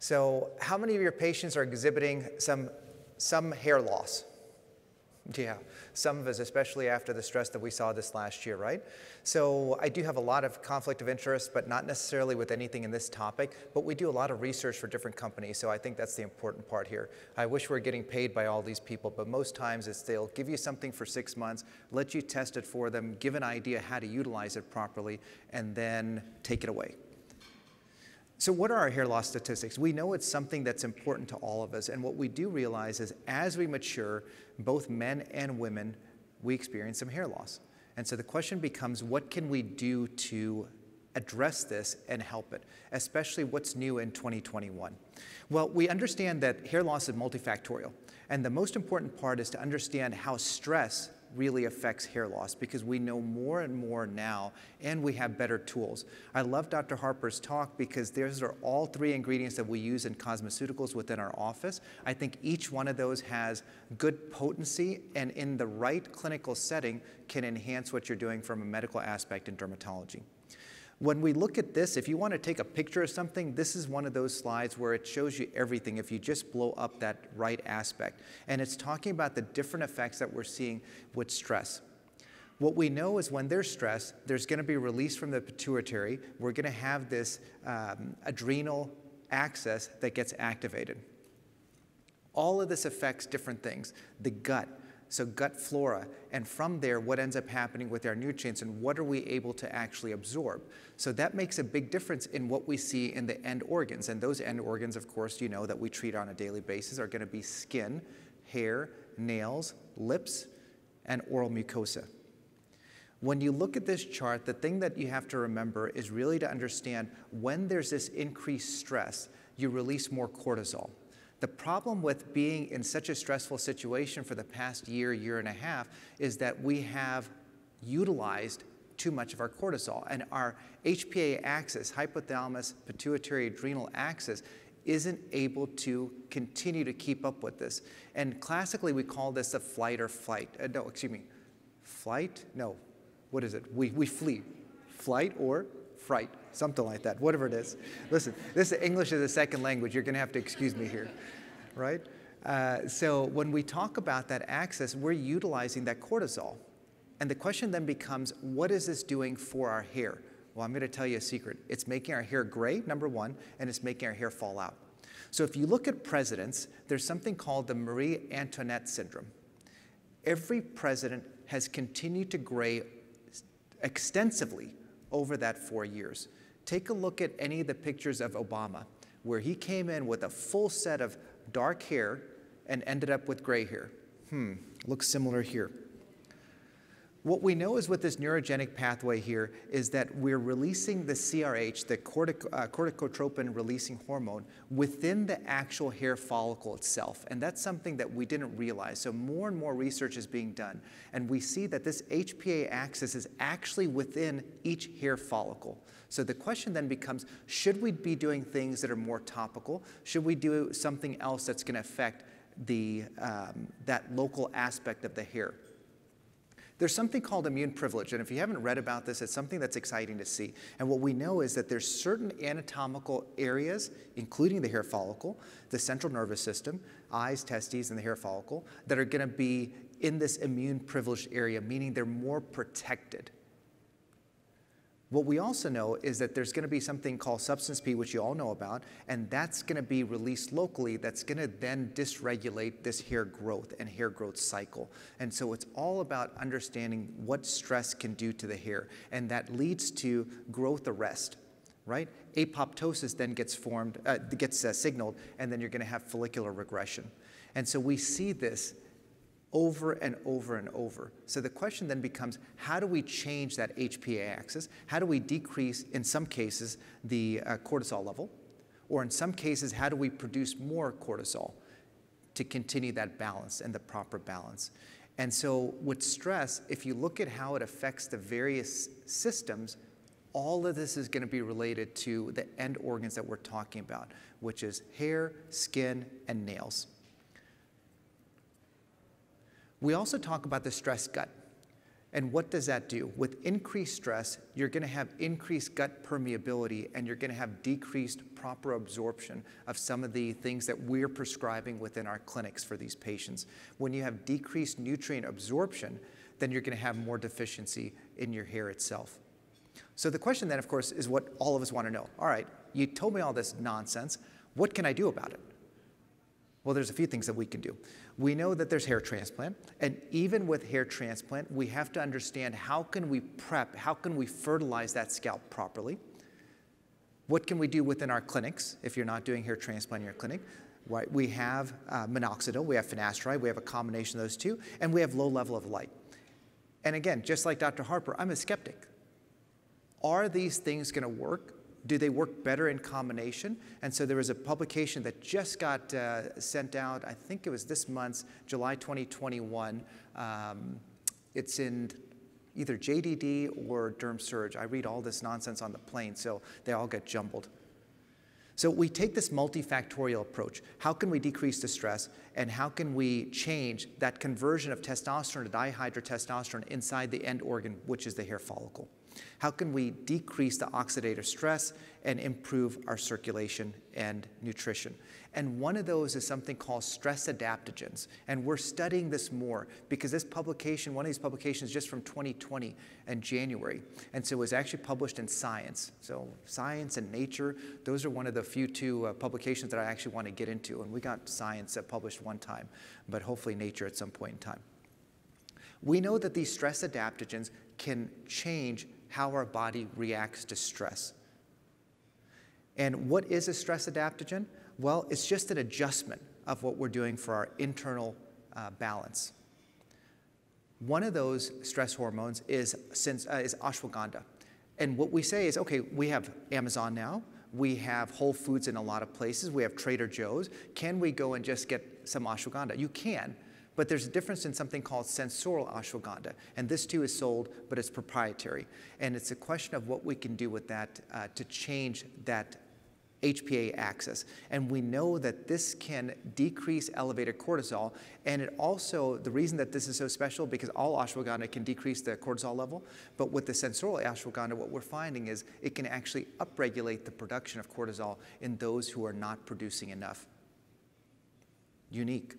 So how many of your patients are exhibiting some, some hair loss? Yeah, some of us, especially after the stress that we saw this last year, right? So I do have a lot of conflict of interest, but not necessarily with anything in this topic. But we do a lot of research for different companies, so I think that's the important part here. I wish we are getting paid by all these people, but most times it's they'll give you something for six months, let you test it for them, give an idea how to utilize it properly, and then take it away. So, what are our hair loss statistics? We know it's something that's important to all of us. And what we do realize is as we mature, both men and women, we experience some hair loss. And so the question becomes what can we do to address this and help it, especially what's new in 2021? Well, we understand that hair loss is multifactorial. And the most important part is to understand how stress really affects hair loss because we know more and more now and we have better tools. I love Dr. Harper's talk because those are all three ingredients that we use in cosmeceuticals within our office. I think each one of those has good potency and in the right clinical setting can enhance what you're doing from a medical aspect in dermatology. When we look at this, if you want to take a picture of something, this is one of those slides where it shows you everything if you just blow up that right aspect. And it's talking about the different effects that we're seeing with stress. What we know is when there's stress, there's going to be release from the pituitary. We're going to have this um, adrenal axis that gets activated. All of this affects different things the gut, so gut flora, and from there, what ends up happening with our nutrients and what are we able to actually absorb. So that makes a big difference in what we see in the end organs. And those end organs, of course, you know that we treat on a daily basis are going to be skin, hair, nails, lips, and oral mucosa. When you look at this chart, the thing that you have to remember is really to understand when there's this increased stress, you release more cortisol. The problem with being in such a stressful situation for the past year, year and a half, is that we have utilized too much of our cortisol. And our HPA axis, hypothalamus pituitary adrenal axis, isn't able to continue to keep up with this. And classically, we call this a flight or flight. Uh, no, excuse me. Flight? No. What is it? We, we flee. Flight or fright, something like that, whatever it is. Listen, this English is a second language. You're going to have to excuse me here, right? Uh, so when we talk about that access, we're utilizing that cortisol. And the question then becomes, what is this doing for our hair? Well, I'm going to tell you a secret. It's making our hair gray, number one, and it's making our hair fall out. So if you look at presidents, there's something called the Marie Antoinette syndrome. Every president has continued to gray extensively over that four years. Take a look at any of the pictures of Obama, where he came in with a full set of dark hair and ended up with gray hair. Hmm, looks similar here. What we know is with this neurogenic pathway here is that we're releasing the CRH, the uh, corticotropin releasing hormone, within the actual hair follicle itself. And that's something that we didn't realize. So more and more research is being done. And we see that this HPA axis is actually within each hair follicle. So the question then becomes, should we be doing things that are more topical? Should we do something else that's going to affect the, um, that local aspect of the hair? There's something called immune privilege, and if you haven't read about this, it's something that's exciting to see. And what we know is that there's certain anatomical areas, including the hair follicle, the central nervous system, eyes, testes, and the hair follicle, that are going to be in this immune privileged area, meaning they're more protected. What we also know is that there's going to be something called substance P, which you all know about, and that's going to be released locally. That's going to then dysregulate this hair growth and hair growth cycle. And so it's all about understanding what stress can do to the hair, and that leads to growth arrest. Right? Apoptosis then gets formed, uh, gets uh, signaled, and then you're going to have follicular regression. And so we see this over and over and over. So the question then becomes how do we change that HPA axis? How do we decrease, in some cases, the uh, cortisol level? Or in some cases, how do we produce more cortisol to continue that balance and the proper balance? And so with stress, if you look at how it affects the various systems, all of this is going to be related to the end organs that we're talking about, which is hair, skin, and nails. We also talk about the stress gut. And what does that do? With increased stress, you're going to have increased gut permeability and you're going to have decreased proper absorption of some of the things that we're prescribing within our clinics for these patients. When you have decreased nutrient absorption, then you're going to have more deficiency in your hair itself. So the question then, of course, is what all of us want to know. All right, you told me all this nonsense. What can I do about it? Well, there's a few things that we can do. We know that there's hair transplant, and even with hair transplant, we have to understand how can we prep, how can we fertilize that scalp properly? What can we do within our clinics if you're not doing hair transplant in your clinic? Right, we have uh, minoxidil, we have finasteride, we have a combination of those two, and we have low level of light. And again, just like Dr. Harper, I'm a skeptic. Are these things going to work? Do they work better in combination? And so there was a publication that just got uh, sent out, I think it was this month, July 2021. Um, it's in either JDD or Derm Surg. I read all this nonsense on the plane, so they all get jumbled. So we take this multifactorial approach. How can we decrease the stress and how can we change that conversion of testosterone to dihydrotestosterone inside the end organ, which is the hair follicle? How can we decrease the oxidative stress and improve our circulation and nutrition? And one of those is something called stress adaptogens. And we're studying this more because this publication, one of these publications just from 2020 and January. And so it was actually published in Science. So Science and Nature, those are one of the few two uh, publications that I actually want to get into. And we got Science uh, published one time, but hopefully Nature at some point in time. We know that these stress adaptogens can change how our body reacts to stress. And what is a stress adaptogen? Well, it's just an adjustment of what we're doing for our internal uh, balance. One of those stress hormones is, since, uh, is ashwagandha. And what we say is, okay, we have Amazon now, we have Whole Foods in a lot of places, we have Trader Joe's. Can we go and just get some ashwagandha? You can, but there's a difference in something called Sensoril ashwagandha. And this too is sold, but it's proprietary. And it's a question of what we can do with that uh, to change that HPA axis. And we know that this can decrease elevated cortisol. And it also, the reason that this is so special, because all ashwagandha can decrease the cortisol level, but with the Sensoril ashwagandha, what we're finding is it can actually upregulate the production of cortisol in those who are not producing enough. Unique.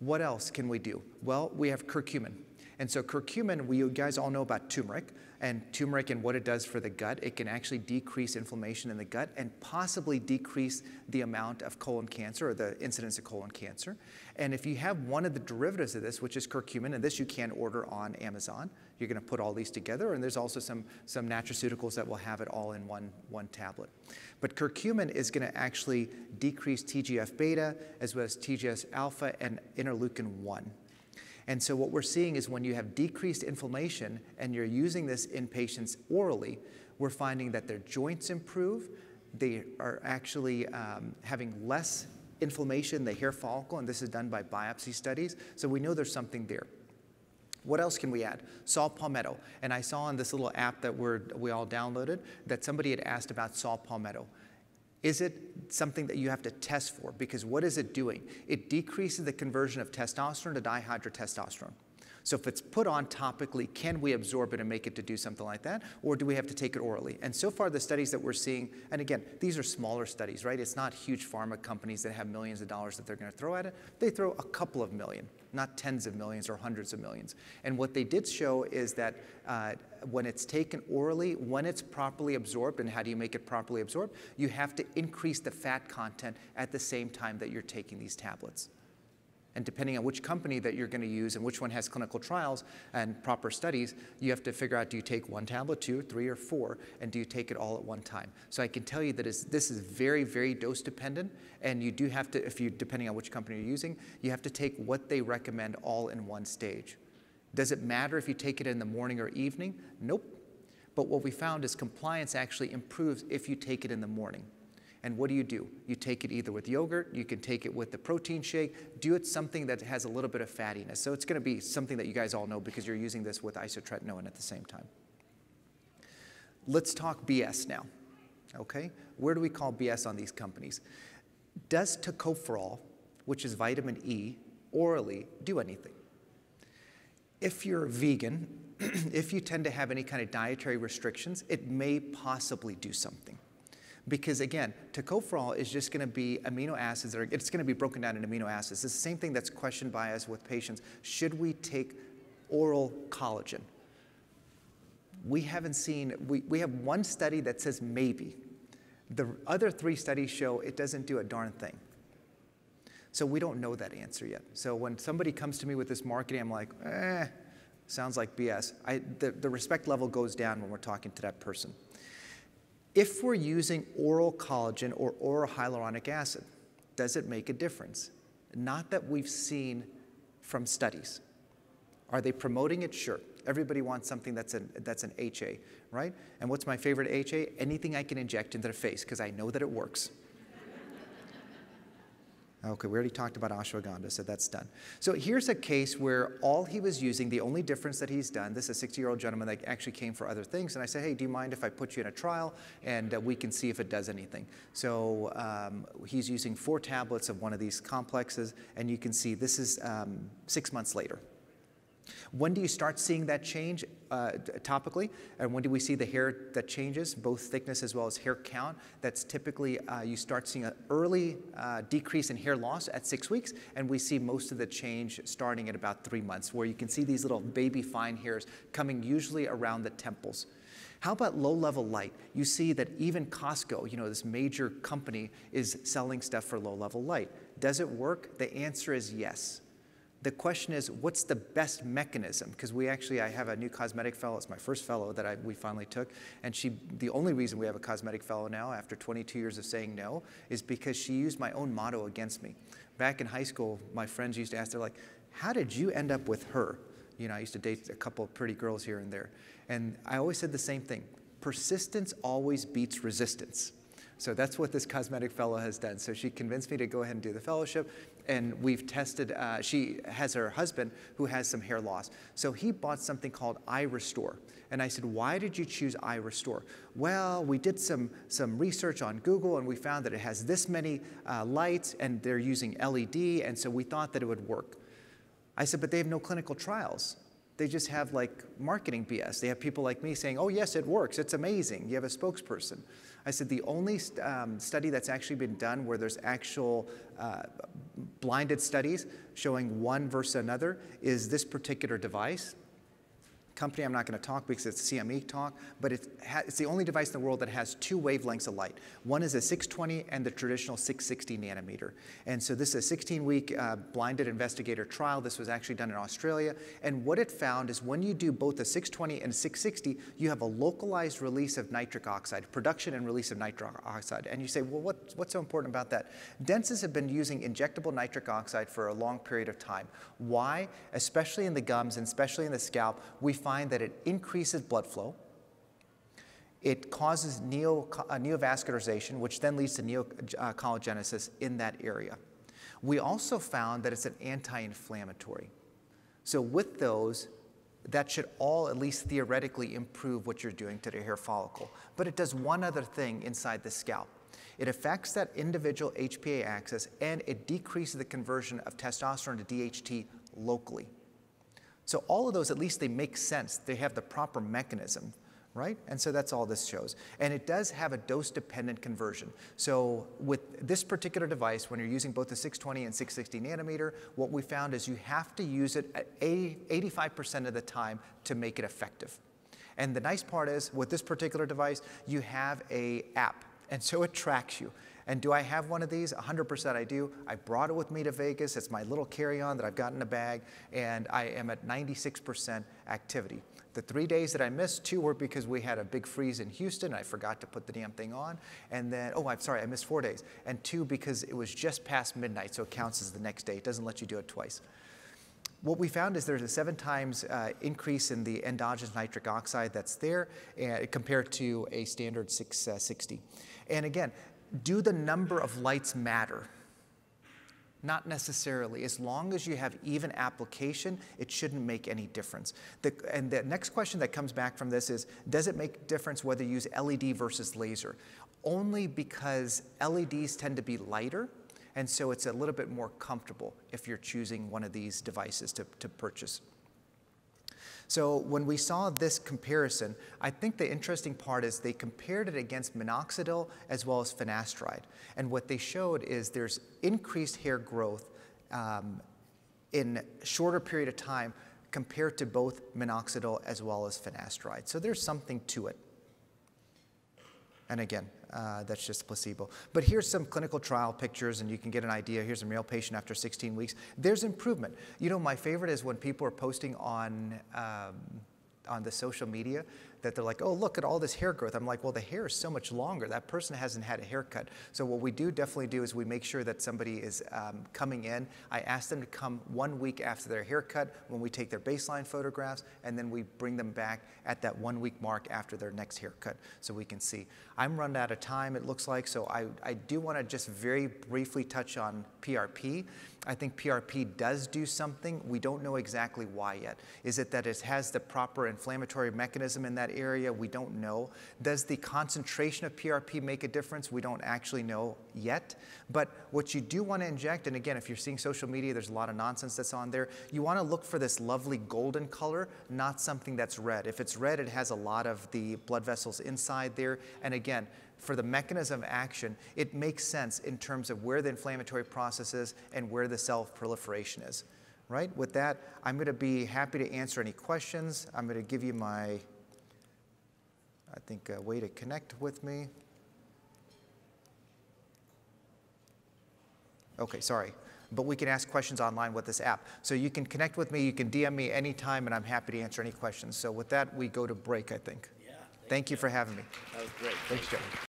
What else can we do? Well, we have curcumin. And so curcumin, we, you guys all know about turmeric, and turmeric and what it does for the gut. It can actually decrease inflammation in the gut and possibly decrease the amount of colon cancer or the incidence of colon cancer. And if you have one of the derivatives of this, which is curcumin, and this you can order on Amazon, you're going to put all these together, and there's also some, some nutraceuticals that will have it all in one, one tablet. But curcumin is going to actually decrease TGF beta as well as TGF alpha and interleukin 1. And so what we're seeing is when you have decreased inflammation and you're using this in patients orally, we're finding that their joints improve, they are actually um, having less inflammation in the hair follicle, and this is done by biopsy studies, so we know there's something there. What else can we add? Saw palmetto. And I saw on this little app that we're, we all downloaded that somebody had asked about saw palmetto. Is it something that you have to test for? Because what is it doing? It decreases the conversion of testosterone to dihydrotestosterone. So if it's put on topically, can we absorb it and make it to do something like that? Or do we have to take it orally? And so far, the studies that we're seeing, and again, these are smaller studies, right? It's not huge pharma companies that have millions of dollars that they're going to throw at it. They throw a couple of million, not tens of millions or hundreds of millions. And what they did show is that uh, when it's taken orally, when it's properly absorbed, and how do you make it properly absorbed? You have to increase the fat content at the same time that you're taking these tablets. And depending on which company that you're going to use and which one has clinical trials and proper studies, you have to figure out do you take one tablet, two, three, or four, and do you take it all at one time? So I can tell you that this is very, very dose dependent, and you do have to, if you, depending on which company you're using, you have to take what they recommend all in one stage. Does it matter if you take it in the morning or evening? Nope. But what we found is compliance actually improves if you take it in the morning. And what do you do? You take it either with yogurt, you can take it with the protein shake, do it something that has a little bit of fattiness. So it's going to be something that you guys all know because you're using this with isotretinoin at the same time. Let's talk BS now. Okay? Where do we call BS on these companies? Does tocopherol, which is vitamin E, orally do anything? If you're vegan, if you tend to have any kind of dietary restrictions, it may possibly do something. Because again, tocopherol is just going to be amino acids it's going to be broken down in amino acids. It's the same thing that's questioned by us with patients. Should we take oral collagen? We haven't seen, we, we have one study that says maybe. The other three studies show it doesn't do a darn thing. So we don't know that answer yet. So when somebody comes to me with this marketing, I'm like, eh, sounds like BS. I, the, the respect level goes down when we're talking to that person. If we're using oral collagen or oral hyaluronic acid, does it make a difference? Not that we've seen from studies. Are they promoting it? Sure. Everybody wants something that's an, that's an HA, right? And what's my favorite HA? Anything I can inject into the face because I know that it works. Okay, we already talked about ashwagandha, so that's done. So here's a case where all he was using, the only difference that he's done, this is a 60 year old gentleman that actually came for other things. And I said, hey, do you mind if I put you in a trial and uh, we can see if it does anything? So um, he's using four tablets of one of these complexes, and you can see this is um, six months later. When do you start seeing that change uh, topically? And when do we see the hair that changes, both thickness as well as hair count? That's typically uh, you start seeing an early uh, decrease in hair loss at six weeks, and we see most of the change starting at about three months, where you can see these little baby fine hairs coming usually around the temples. How about low level light? You see that even Costco, you know, this major company, is selling stuff for low level light. Does it work? The answer is yes the question is, what's the best mechanism? Because we actually, I have a new cosmetic fellow. It's my first fellow that I, we finally took. And she, the only reason we have a cosmetic fellow now, after 22 years of saying no, is because she used my own motto against me. Back in high school, my friends used to ask, they're like, how did you end up with her? You know, I used to date a couple of pretty girls here and there. And I always said the same thing persistence always beats resistance. So that's what this cosmetic fellow has done. So she convinced me to go ahead and do the fellowship and we've tested, uh, she has her husband who has some hair loss. So he bought something called iRestore. And I said, why did you choose iRestore? Well, we did some, some research on Google and we found that it has this many uh, lights and they're using LED, and so we thought that it would work. I said, but they have no clinical trials. They just have like marketing BS. They have people like me saying, oh, yes, it works. It's amazing. You have a spokesperson. I said, the only um, study that's actually been done where there's actual uh, blinded studies showing one versus another is this particular device company I'm not going to talk because it's CME talk, but it's, it's, the only device in the world that has two wavelengths of light. One is a 620 and the traditional 660 nanometer. And so this is a 16 week uh, blinded investigator trial. This was actually done in Australia. And what it found is when you do both the 620 and 660, you have a localized release of nitric oxide, production and release of nitric oxide. And you say, well, what, what's so important about that? Dentists have been using injectable nitric oxide for a long period of time. Why? Especially in the gums and especially in the scalp, we find find that it increases blood flow. It causes neo, uh, neovascularization, which then leads to neocollagenesis in that area. We also found that it's an anti-inflammatory. So with those, that should all at least theoretically improve what you're doing to the hair follicle. But it does one other thing inside the scalp. It affects that individual HPA axis and it decreases the conversion of testosterone to DHT locally. So all of those, at least they make sense. They have the proper mechanism, right? And so that's all this shows. And it does have a dose-dependent conversion. So with this particular device, when you're using both the 620 and 660 nanometer, what we found is you have to use it at 85% of the time to make it effective. And the nice part is, with this particular device, you have a app, and so it tracks you. And do I have one of these? 100% I do. I brought it with me to Vegas. It's my little carry-on that I've got in a bag, and I am at 96% activity. The three days that I missed, two were because we had a big freeze in Houston. I forgot to put the damn thing on. And then, oh, I'm sorry, I missed four days. And two, because it was just past midnight, so it counts as the next day. It doesn't let you do it twice. What we found is there's a seven times uh, increase in the endogenous nitric oxide that's there uh, compared to a standard 660. Uh, and again, do the number of lights matter? Not necessarily. As long as you have even application, it shouldn't make any difference. The, and the next question that comes back from this is, does it make difference whether you use LED versus laser? Only because LEDs tend to be lighter, and so it's a little bit more comfortable if you're choosing one of these devices to, to purchase. So when we saw this comparison, I think the interesting part is they compared it against minoxidil as well as finasteride. And what they showed is there's increased hair growth um, in shorter period of time compared to both minoxidil as well as finasteride. So there's something to it. And again, uh, that's just placebo. But here's some clinical trial pictures, and you can get an idea. Here's a male patient after 16 weeks. There's improvement. You know, my favorite is when people are posting on um, on the social media that they're like, oh, look at all this hair growth. I'm like, well, the hair is so much longer. That person hasn't had a haircut. So what we do definitely do is we make sure that somebody is um, coming in. I ask them to come one week after their haircut when we take their baseline photographs, and then we bring them back at that one week mark after their next haircut so we can see. I'm run out of time, it looks like, so I, I do want to just very briefly touch on PRP. I think PRP does do something. We don't know exactly why yet. Is it that it has the proper inflammatory mechanism in that area? We don't know. Does the concentration of PRP make a difference? We don't actually know yet. But what you do want to inject, and again, if you're seeing social media, there's a lot of nonsense that's on there. You want to look for this lovely golden color, not something that's red. If it's red, it has a lot of the blood vessels inside there. And again, for the mechanism of action, it makes sense in terms of where the inflammatory process is and where the cell proliferation is. Right? With that, I'm going to be happy to answer any questions. I'm going to give you my, I think, a way to connect with me. Okay, sorry. But we can ask questions online with this app. So you can connect with me, you can DM me anytime, and I'm happy to answer any questions. So with that, we go to break, I think. Yeah. Thank you for having me. That was great. Thanks, Joe.